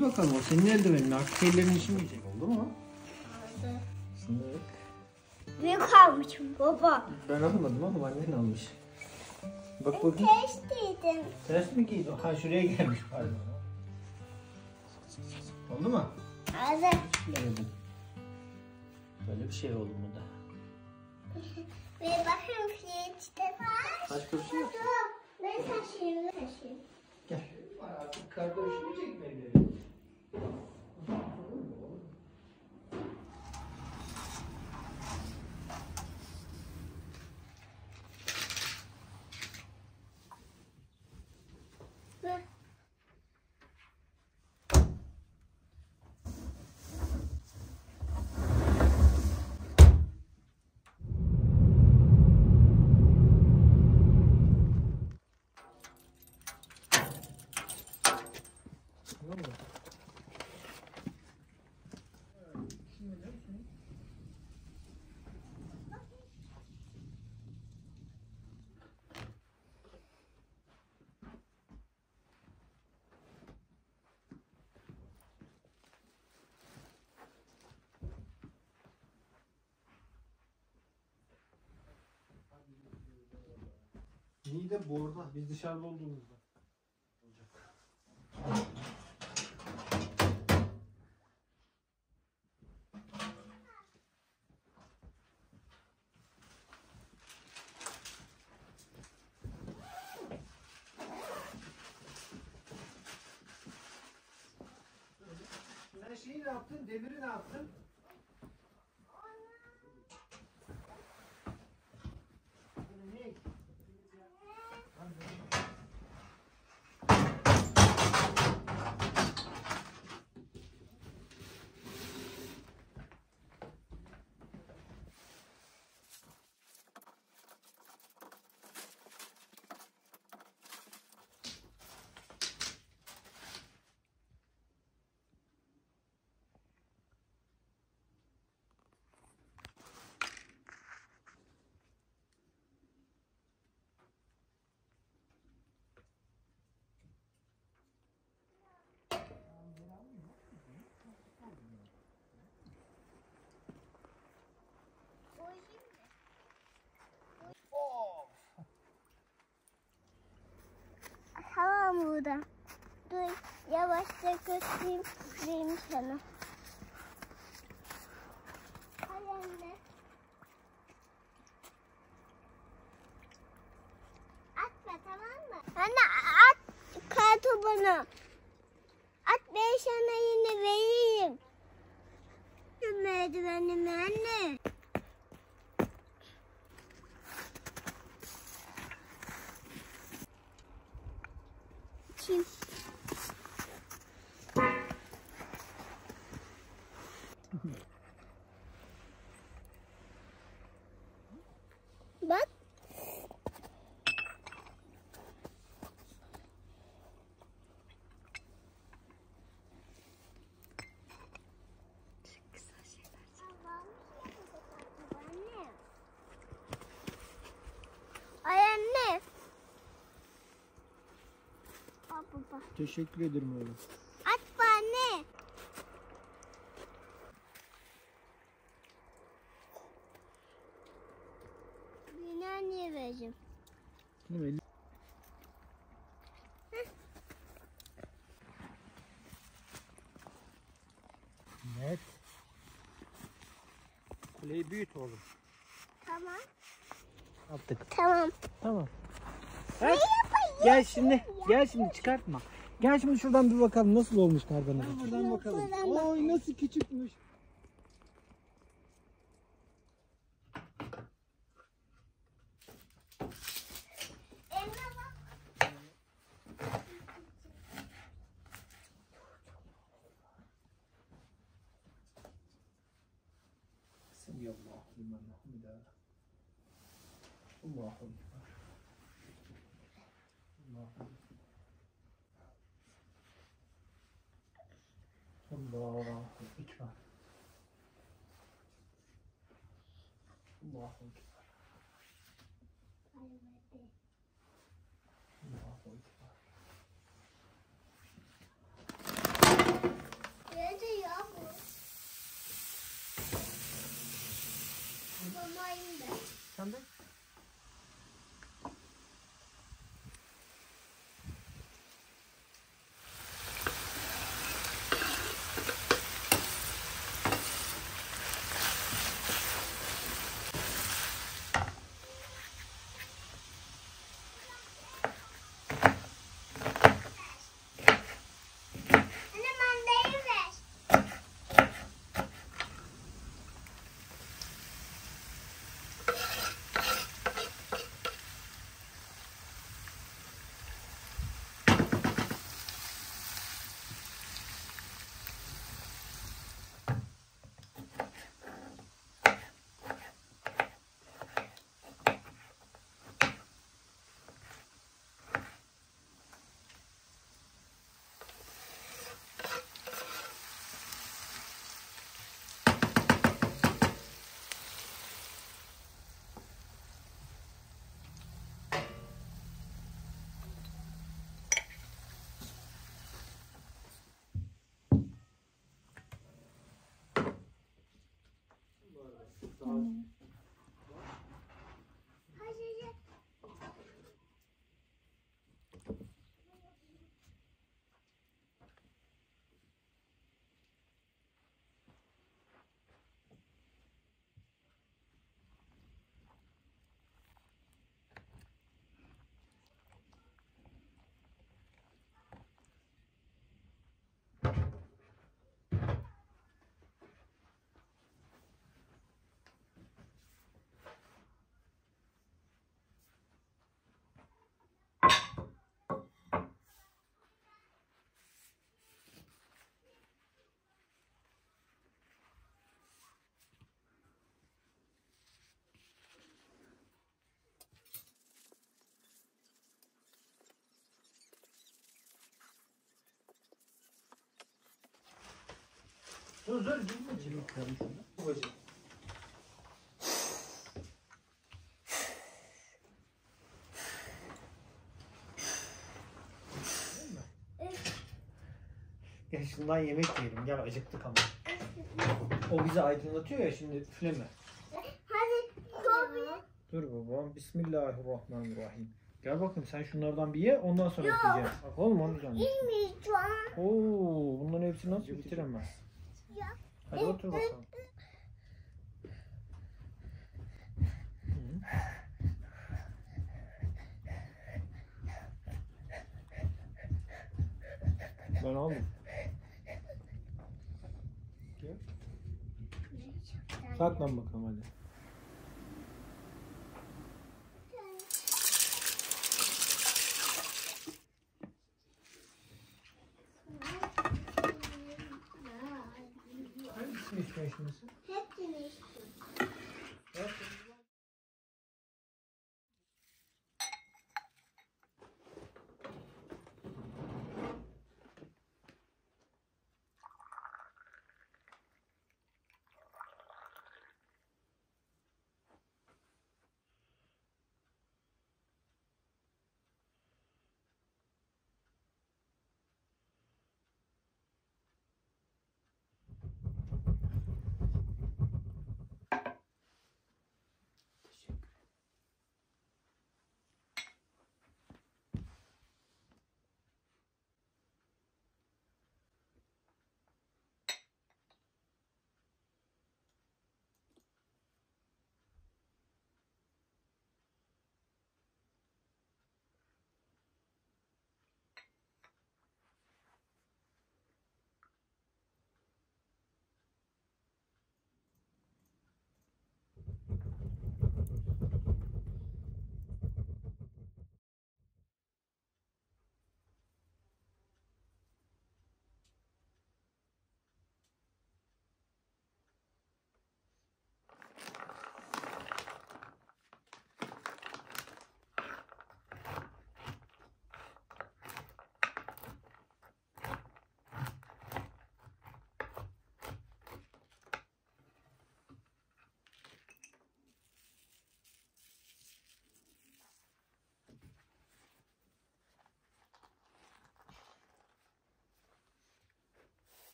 Giy bakalım o senin eldivenin. Artık ellerin işimeyecek oldu mu? Evet. Büyük almışım baba. Ben almadım oğlum annen almış. Bak bakayım. Teştiydim. Ters mi giydi? Ha şuraya gelmiş pardon. Oldu mu? Hadi. Geldim. Böyle bir şey oldu burada. Ve bakın fiyatı var. Bir şey yok. Ben taşıyayım. Ben taşıyayım. Gel. Artık üşümeyecek mi Vapor. İyi de bu arada biz dışarıda olduğumuzda. Olacak. Sen şeyi ne yaptın? Demiri ne yaptın? Ne? Tamam burada. Dur yavaşça götüreyim vereyim sana. Anne. At kartı bana. At ben sana yine vereyim. Merdivenimi anne. you. Baba. Teşekkür ederim oğlum. Atma anne. Beni anneye vereceğim. Değil mi? Evet. Kuleyi büyüt oğlum. Tamam. Yaptık. Tamam. Tamam. Evet. Gel şimdi. Gel şimdi çıkartma. Gel şimdi şuradan bir bakalım nasıl olmuş kardan adam. Buradan bakalım. Oy nasıl küçükmüş. Emre bak. Allahu Ekber. Allahu Ekber. Allahu Ekber. Nerede ya bu? Mamayım ben. Sen de? Dur dur girme içeri. Babacığım. Gel şundan yemek yiyelim. Gel acıktık ama. O bizi aydınlatıyor ya şimdi üfleme. Hadi. Kobi. Dur babam. Bismillahirrahmanirrahim. Gel bakayım sen şunlardan bir ye ondan sonra yiyeceğim. Bak oğlum onu canım. Yemeyeceğim. Oo, bunların hepsini nasıl bitiremez? Hadi otur bakalım. Ben aldım. Gel. Saklan bakalım hadi. Hangisini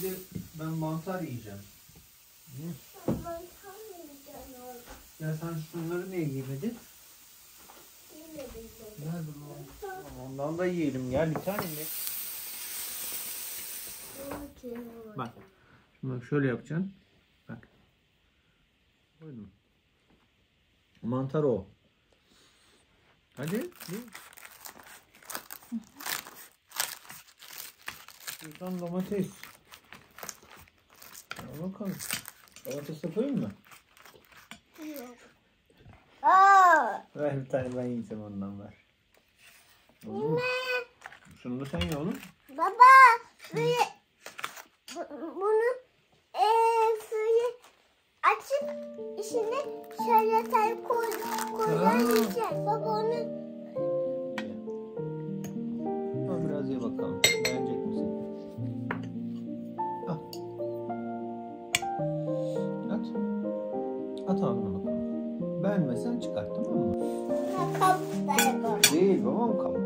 Şimdi ben mantar yiyeceğim. Ben tanımayacağım orada. Ya sen şunları niye yemedin? Yine bilmiyorum. Gel bunu. Ondan da yiyelim. Gel bir tane mi? Bak. Şimdi bak şöyle yapacaksın. Bak. Koydum. Mantar o. Hadi. Bir. Şuradan domates. Al bakalım. Domates koyayım mı? Aa, Ver bir tane ben yiyeceğim ondan ver. Olur mu? Şunu da sen ye oğlum. baba, bu- bunu eee böyle açıp içine şöyle sen koy, koyar Aa. Baba onu. Ama biraz ye bakalım. tavrına bakalım. Beğenmezsen çıkart tamam mı? Değil babam kap.